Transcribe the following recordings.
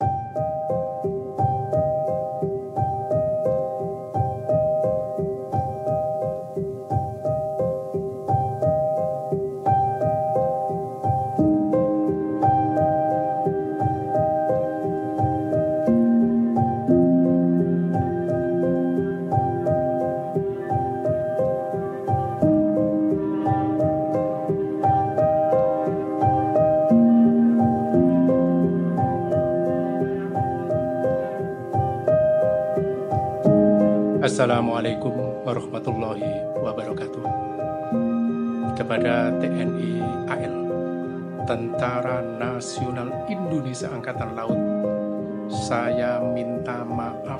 you Assalamualaikum warahmatullahi wabarakatuh. Kepada TNI AL, Tentara Nasional Indonesia Angkatan Laut, saya minta maaf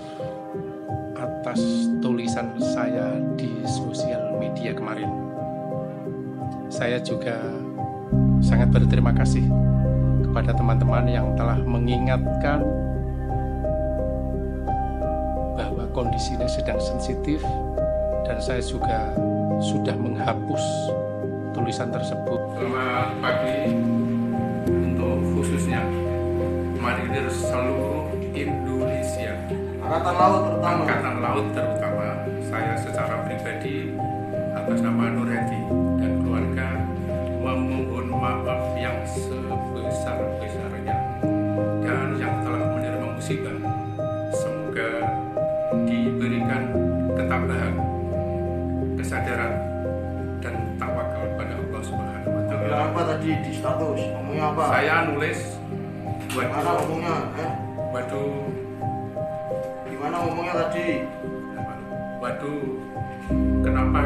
atas tulisan saya di sosial media kemarin. Saya juga sangat berterima kasih kepada teman-teman yang telah mengingatkan kondisinya sedang sensitif dan saya juga sudah menghapus tulisan tersebut. Selamat pagi untuk khususnya marinir seluruh Indonesia. Angkatan Laut terutama. Angkatan Laut terutama saya secara pribadi atas nama Nur Hadi dan keluarga memohon maaf yang sebesar-besarnya dan yang telah menerima musibah diberikan ketabahan, kesadaran dan tawakal pada Allah Subhanahu wa taala. apa tadi di status? Ngomongnya apa? Saya nulis Mana waduh, ngomongnya? Eh? waduh, Gimana ngomongnya tadi? waduh, kenapa